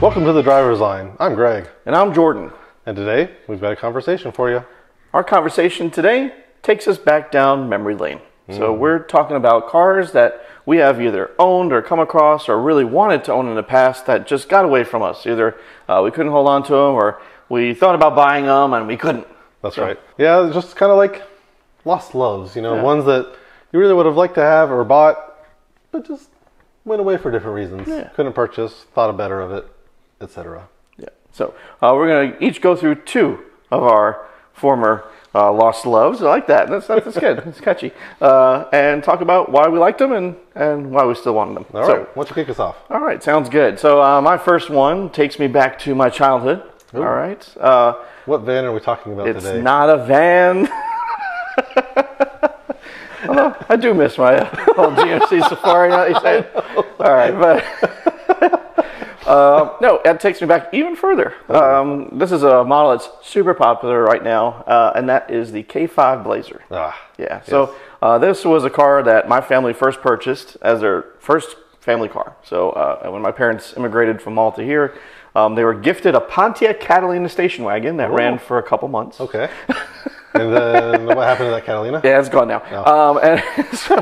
Welcome to the driver's line. I'm Greg, And I'm Jordan. and today we've got a conversation for you. Our conversation today takes us back down memory lane. So we're talking about cars that we have either owned or come across or really wanted to own in the past that just got away from us. Either uh, we couldn't hold on to them or we thought about buying them and we couldn't. That's right. Yeah, just kind of like lost loves, you know, Yeah. ones that you really would have liked to have or bought, but just went away for different reasons. Yeah. Couldn't purchase, thought a better of it, etc. Yeah. So uh, we're going to each go through two of our former uh, lost loves. I like that. That's, that's good. It's catchy. Uh, and talk about why we liked them and, and why we still wanted them. All so, right, why don't you kick us off? All right, sounds good. So uh, my first one takes me back to my childhood. All right. Uh, What van are we talking about it's today? not a van. Although I do miss my uh, old GMC Safari. Now that you say it. All right, but uh, no, that takes me back even further. Um, this is a model that's super popular right now, uh, and that is the K5 Blazer. ah, Yeah. So uh, this was a car that my family first purchased as their first family car. So uh, when my parents immigrated from Malta here, um, they were gifted a Pontiac Catalina station wagon that ran for a couple months. okay. and then what happened to that Catalina? Yeah, it's gone now. Um, and so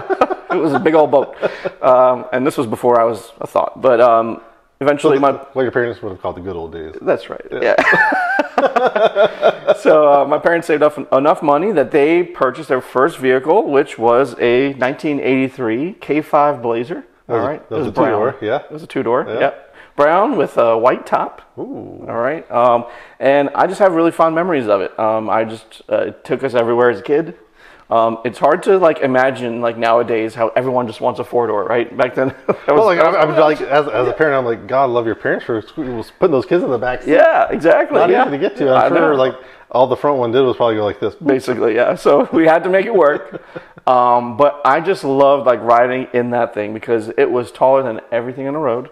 it was a big old boat. Um, and this was before I was a thought. But um, eventually my What your parents would have called the good old days. That's right. Yeah. so uh, my parents saved up enough money that they purchased their first vehicle, which was a 1983 K5 Blazer. All was right, that it was was a two-door, yeah? it was a two door. Yep, brown with a white top. Ooh. All right, um, and I just have really fond memories of it. Um, I just uh, it took us everywhere as a kid. Um, it's hard to like imagine like nowadays how everyone just wants a four door, right? Back then, was, Well, like I'm, I'm like as, as a parent, I'm like, God, love your parents for putting those kids in the back seat. yeah, exactly. Not yeah. easy to get to. I'm I sure know. like all the front one did was probably go like this. basically yeah so we had to make it work um, but i just loved like riding in that thing because it was taller than everything on the road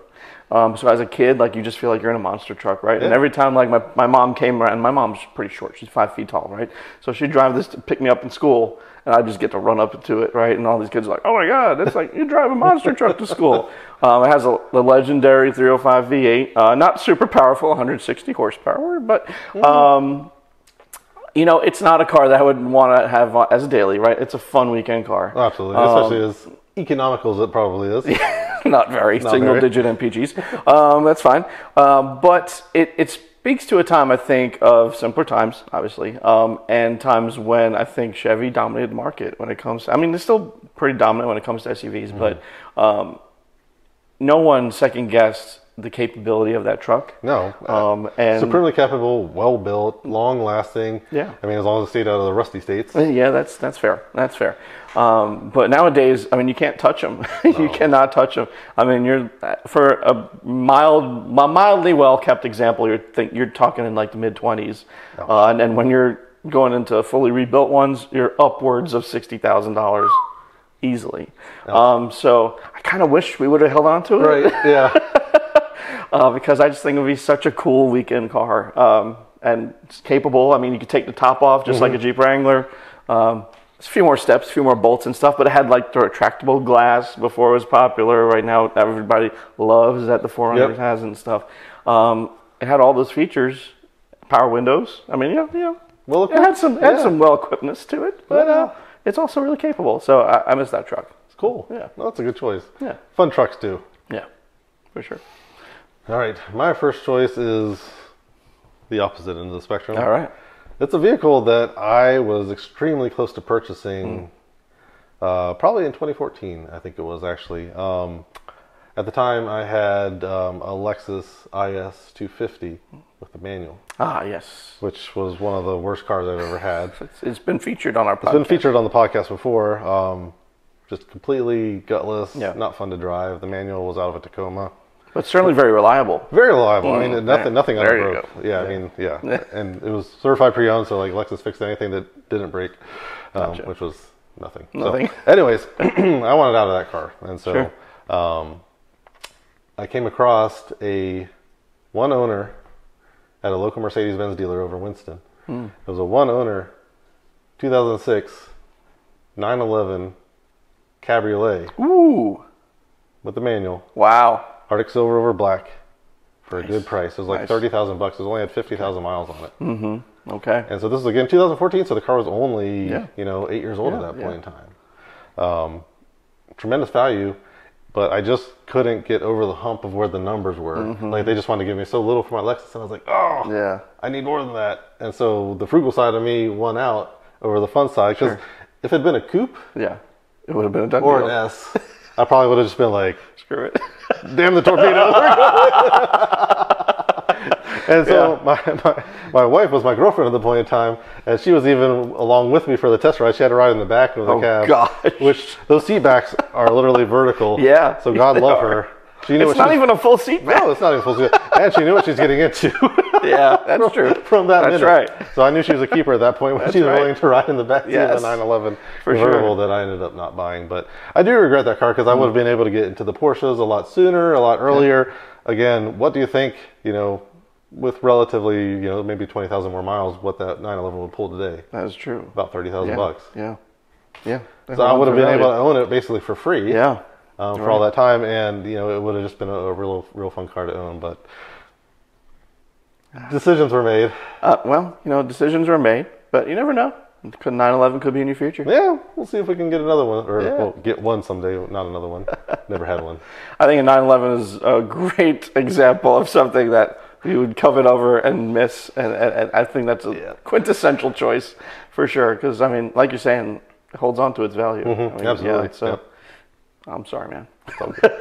um, so as a kid like you just feel like you're in a monster truck right? And every time like my, my mom came around my mom's pretty short she's five feet tall right? So she'd drive this to pick me up in school and i just get to run up to it right? And all these kids are like oh my god it's like you drive a monster truck to school. Um, it has a, the legendary 305 v8 uh, not super powerful 160 horsepower but um, you know, it's not a car that I would want to have as a daily, right? It's a fun weekend car. Oh, Absolutely, especially as economical as it probably is. not very single very. digit MPGs. Um, that's fine. Um, but it, it speaks to a time, I think, of simpler times, obviously, um, and times when I think Chevy dominated the market when it comes. I mean, it's still pretty dominant when it comes to SUVs, but um, no one second guessed the capability of that truck. No, Um, and supremely capable, well built, long lasting. Yeah. I mean, as long as it stayed out of the rusty states. Yeah, that's that's fair. That's fair. Um, but nowadays, I mean, you can't touch them. you cannot touch them. I mean, you're for a mild, mildly well kept example. You're think you're talking in like the mid twenties, uh, and then when you're going into fully rebuilt ones, you're upwards of sixty thousand dollars easily. Um, so I kind of wish we would have held on to it Right. Yeah. uh, because I just think it would be such a cool weekend car. Um, and it's capable. I mean, you could take the top off just like a Jeep Wrangler. Um, it's a few more steps, a few more bolts and stuff, but it had like the retractable glass before it was popular. Right now, everybody loves that the 400 Yep. has and stuff. Um, it had all those features, power windows. I mean, yeah, yeah. Well, it had some, it had yeah. some well equippedness to it, but uh, it's also really capable. So I, I miss that truck. It's cool. Yeah. Well, that's a good choice. Yeah. Fun trucks too. Yeah, for sure. All right. My first choice is the opposite end of the spectrum. All right. It's a vehicle that I was extremely close to purchasing, uh, probably in 2014. I think it was actually. Um, at the time, I had um, a Lexus IS 250 with the manual, Ah, yes. which was one of the worst cars I've ever had. It's, it's been featured on our podcast. It's been featured on the podcast before. Um, just completely gutless, Yeah. not fun to drive. The manual was out of a Tacoma. But certainly very reliable. Very reliable. I mean, Mm, nothing, nothing there broke. go. Yeah, I mean, yeah, and it was certified pre-owned, so like Lexus fixed anything that didn't break, um, Gotcha. which was nothing. So, Nothing. anyways, I wanted out of that car, and so Sure. um, I came across a one owner at a local Mercedes-Benz dealer over Winston. Hmm. It was a one owner, 2006 911 Cabriolet Ooh, with the manual, wow. Arctic silver over black, for a good price. It was like Nice. thirty thousand bucks. It only had fifty thousand miles on it. Okay. And so this is again 2014. So the car was only Yeah. you know eight years old at Yeah, that yeah. point in time. Um, tremendous value, but I just couldn't get over the hump of where the numbers were. Mm-hmm. Like they just wanted to give me so little for my Lexus, and I was like, oh, Yeah. I need more than that. And so the frugal side of me won out over the fun side because if it had been a coupe Yeah. It would have been a done or deal. an S, I probably would have just been like, Screw it. damn the torpedo. and so my, my my wife was my girlfriend at the point in time, and she was even along with me for the test ride. She had to ride in the back of the Oh, cab, gosh. which those seat backs are literally vertical. Yeah, So God love are. her. She knew it's not even a full seat back. no, it's not even supposed to. And she knew what she's getting into. Yeah, that's true. From that minute. That's minute. right. So I knew she was a keeper at that point when she was right. willing to ride in the back seat Yes, of the 911 for convertible sure. that I ended up not buying. But I do regret that car because I would have mm. been able to get into the Porsches a lot sooner, a lot earlier. Again, what do you think? You know, with relatively, you know, maybe 20,000 more miles, what that 911 would pull today? That is true. About 30,000 Yeah. bucks. Yeah. Yeah. So I would have been able to own it basically for free. Yeah. Um, for all that time, and you know it would have just been a, a real, real fun car to own. But decisions were made. Uh, well, you know, decisions were made, but you never know. Could 911 could be in your future. Yeah, we'll see if we can get another one, or Yeah. well, get one someday. Not another one. Never had one. I think a 911 is a great example of something that you would covet over and miss, and, and, and I think that's a Yeah. quintessential choice for sure. Because I mean, like you're saying, it holds on to its value. I mean, Mm-hmm. absolutely, Yeah, so yep. I'm sorry, man. It's all good.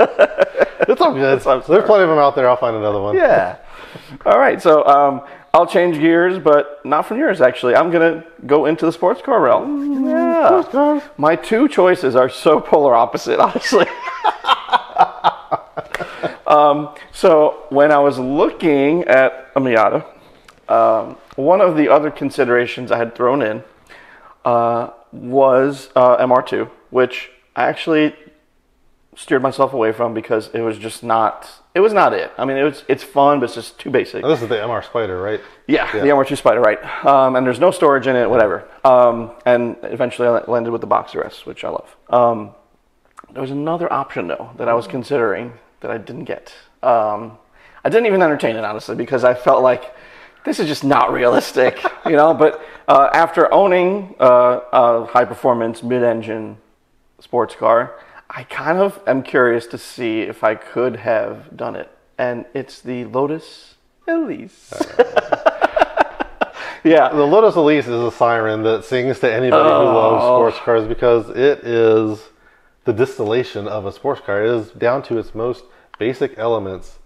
it's all good. I'm. There's plenty of them out there. I'll find another one. Yeah. All right. So um, I'll change gears, but not from yours, actually. I'm going to go into the sports car realm. Yeah. Sports cars. My two choices are so polar opposite, honestly. um, so when I was looking at a Miata, um, one of the other considerations I had thrown in uh, was uh, MR2, which I actually steered myself away from because it was just not it was not it. I mean, it was it's fun, but it's just too basic. This is the MR Spider, right? Yeah, the MR2 Spider, right? Um, and there's no storage in it, whatever. Um, and eventually, I landed with the Boxster S, which I love. Um, there was another option though that I was considering that I didn't get. Um, I didn't even entertain it honestly because I felt like this is just not realistic, you know. But uh, after owning uh, a high performance mid engine sports car, I kind of am curious to see if I could have done it. And it's the Lotus Elise. Oh, yeah. The Lotus Elise is a siren that sings to anybody who loves Oh. sports cars because it is the distillation of a sports car. It is down to its most basic elements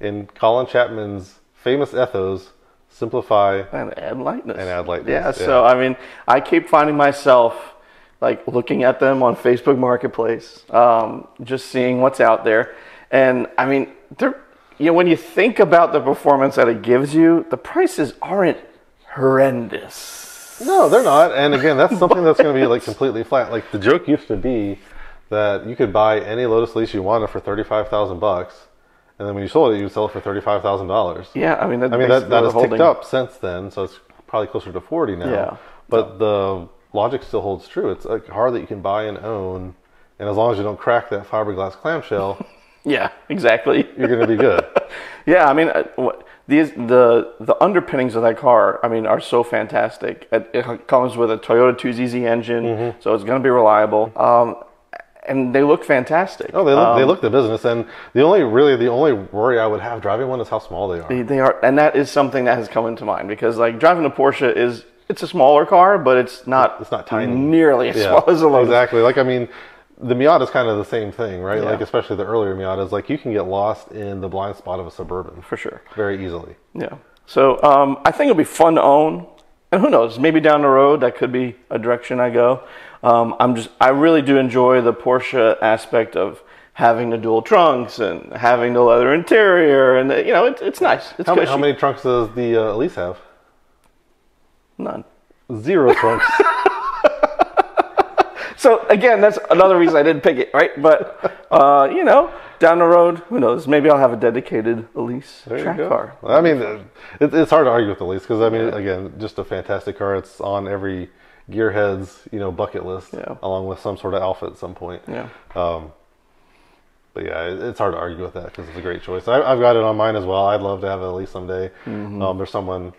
in Colin Chapman's famous ethos: simplify. and add lightness. And add lightness, Yeah, yeah. so I mean, I keep finding myself like looking at them on Facebook Marketplace, um, just seeing what's out there, and I mean, they're you know when you think about the performance that it gives you, the prices aren't horrendous. No, they're not. And again, that's something that's going to be like completely flat. Like the joke used to be that you could buy any Lotus Elise you wanted for thirty-five thousand bucks, and then when you sold it, you would sell it for thirty-five thousand dollars. Yeah, I mean, I mean that, that has ticked up since then, so it's probably closer to forty now. Yeah. But the logic still holds true. It's a car that you can buy and own, and as long as you don't crack that fiberglass clamshell, Yeah, exactly. you're going to be good. Yeah, I mean, uh, these the the underpinnings of that car, I mean, are so fantastic. It, it comes with a Toyota 2ZZ engine, Mm-hmm. so it's going to be reliable. Um, and they look fantastic. Oh, they look, they Um, look the business, and the only really the only worry I would have driving one is how small they are. They, they are, and that is something that has come into mind because like driving a Porsche is it's a smaller car, but it's not It's not tiny. nearly as small as a Lotus. Exactly. Like I mean, the Miata is kind of the same thing, right? Yeah. Like especially the earlier Miatas, like you can get lost in the blind spot of a suburban for sure. very easily. Yeah. So um, I think it'll be fun to own, and who knows? Maybe down the road that could be a direction I go. Um, I'm just I really do enjoy the Porsche aspect of having the dual trunks and having the leather interior, and you know it, it's nice. It's How, many- how many trunks does the uh, Elise have? None. Zero trunks. So again, that's another reason I didn't pick it, right? But uh, you know, down the road, who knows? Maybe I'll have a dedicated Elise There track car. I mean, it, it's hard to argue with the Elise because I mean, again, just a fantastic car. It's on every gearhead's you know bucket list, Yeah. along with some sort of Alfa at some point. Yeah. Um, but yeah, it- it's hard to argue with that because it's a great choice. I, I've got it on mine as well. I'd love to have it at least someday. Mm-hmm. Um, there's someone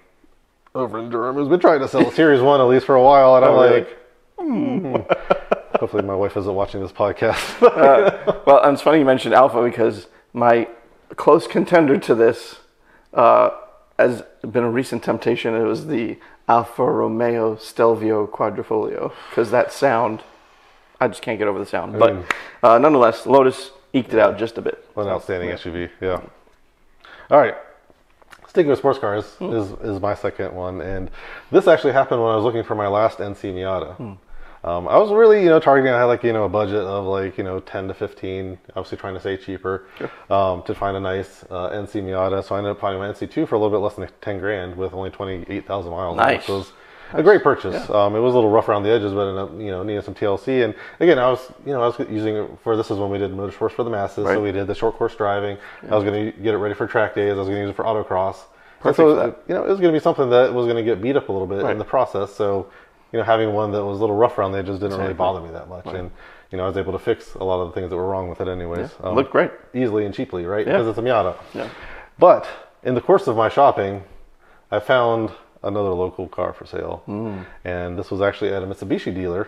over in Durham who's been trying to sell Series One at least for a while, and I'm Oh, really? like, hmm. hopefully my wife isn't watching this podcast. Well, and it's funny you mentioned Alfa because my close contender to this uh, has been a recent temptation. It was the Alfa Romeo Stelvio Quadrifoglio because that sound, I just can't get over the sound. But uh, nonetheless, Lotus eked it out just a bit. An outstanding SUV. Yeah. All right. Sticking with sports cars Hmm. is, is my second one, and this actually happened when I was looking for my last NC Miata. Hmm. Um, I was really, you know, targeting. I had like you know a budget of like you know ten to fifteen. Obviously, trying to stay cheaper um, to find a nice uh, NC Miata. So I ended up finding my NC2 for a little bit less than ten grand with only twenty eight thousand miles. Nice. which was a great purchase. Um, it was a little rough around the edges, but up you know needing some TLC. And again, I was you know I was using it for this is when we did motorsports for the masses. Right. So we did the short course driving. I was going to get it ready for track days. I was going to use it for autocross. And Perfect so for that. you know it was going to be something that was going to get beat up a little bit Right. in the process. So you know having one that was a little rough around the edges didn't really bother me that much. And you know I was able to fix a lot of the things that were wrong with it anyways. Um, Looked great. easily and cheaply, right? Yeah. Because it's a Miata. Yeah. But in the course of my shopping, I found another local car for sale, Hmm. and this was actually at a Mitsubishi dealer.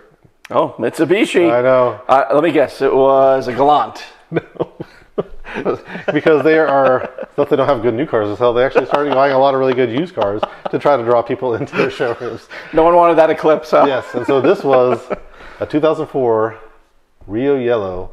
Oh, Mitsubishi. I know Uh, let me guess. It was a Galant. No, because they are not they don't have good new cars to sell. They actually started buying a lot of really good used cars to try to draw people into their showrooms. No one wanted that Eclipse, huh? Yes, and so this was a 2004 Rio Yellow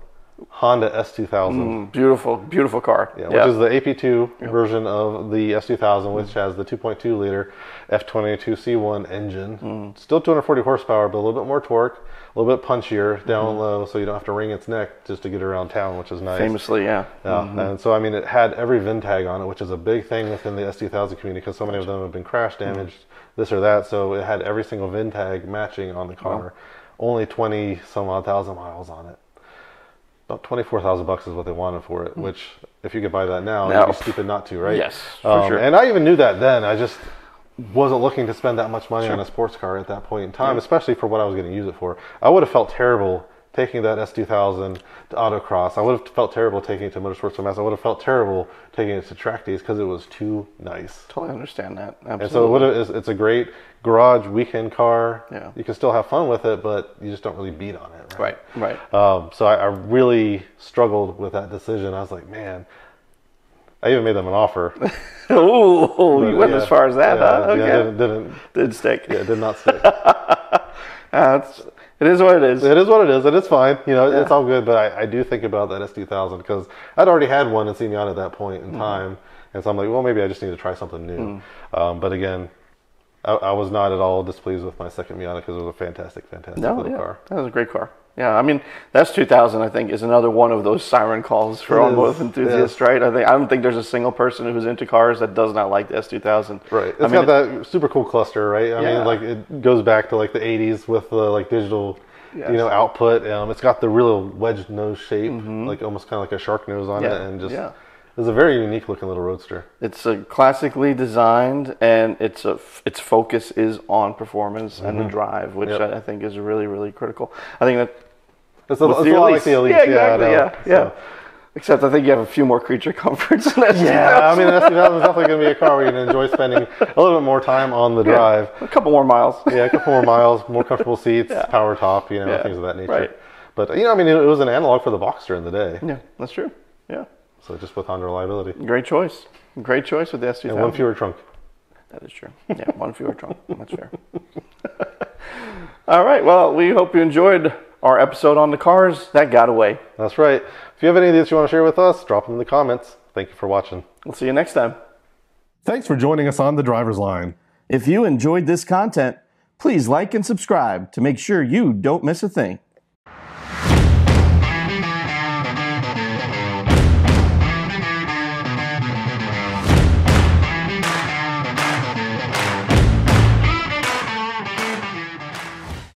Honda S2000. Mm, Beautiful, beautiful car. Yeah, which is the AP2 version of the S2000, which has the 2.2 liter F22C1 engine. Mm. Still 240 horsepower, but a little bit more torque, a little bit punchier down mm-hmm. low, so you don't have to wring its neck just to get around town, which is nice. famously, yeah. Yeah, mm-hmm. and so I mean, it had every VIN tag on it, which is a big thing within the S2000 community because so many of them have been crash mm. damaged, this or that. So it had every single VIN tag matching on the car. Only 20 some odd thousand miles on it. About 24,000 bucks is what they wanted for it, hmm. which if you could buy that now, Now- you'd be stupid not to, right? Yes, for um, sure. And I even knew that then. I just wasn't looking to spend that much money on a sports car at that point in time, especially for what I was going to use it for. I would have felt terrible taking that S2000 to autocross. I would have felt terrible taking it to Motorsports Mass. I would have felt terrible taking it to track days because it was too nice. Totally understand that. Absolutely. And so it would have, it's, it's a great garage weekend car. Yeah. You can still have fun with it, but you just don't really beat on it. right, right. Um, so I, I really struggled with that decision. I was like, man, I even made them an offer. Ooh, you went Yeah, as far as that, yeah, huh? yeah, didn't, didn't, Did stick. yeah, it did not stick. Ah, it's, what it is. it is what it is, and it's fine. You know, it's all good. But I, I do think about that S2000 because I'd already had one in Simeon at that point Mm-hmm. in time, and so I'm like, well, maybe I just need to try something new. Mm. Um, but again, I, I was not at all displeased with my second Miata because it was a fantastic, fantastic No, little yeah, car. that was a great car. Yeah, I mean that S2000. I think is another one of those siren calls for It automotive is, enthusiasts, right? I think I don't think there's a single person who's into cars that does not like the S2000. Right. It's I mean, got that super cool cluster, right? I Yeah. mean, like it goes back to like the '80s with the like digital, Yes. you know, output. Um, it's got the real wedge nose shape, like almost kind of like a shark nose on Mm-hmm. Yeah, it, and just yeah. It's a very unique looking little roadster. It's a classically designed, and it's a its focus is on performance and the drive, which Mm-hmm. Yep. I, I think is really really critical. I think that It's a, it's the a lot like the Elise. yeah, exactly, yeah, know. yeah. So, Except I think you have a few more creature comforts yeah, I mean, that's, that is definitely going to be a car where you can enjoy spending a little bit more time on the drive. a couple more miles. Yeah, a couple more miles, more comfortable seats, power top, you know, Yeah, things of that nature. right. But you know, I mean, it was an analog for the Boxster in the day, Yeah, that's true. Yeah, so just with Honda reliability great choice. Great choice with the S2000. and one fewer trunk. That is true. Yeah, one fewer trunk. That's fair. All right. Well, we hope you enjoyed our episode on the cars. That got away. That's right. If you have any of these you want to share with us, drop them in the comments. Thank you for watching. We'll see you next time. Thanks for joining us on the driver's line. If you enjoyed this content, please like and subscribe to make sure you don't miss a thing.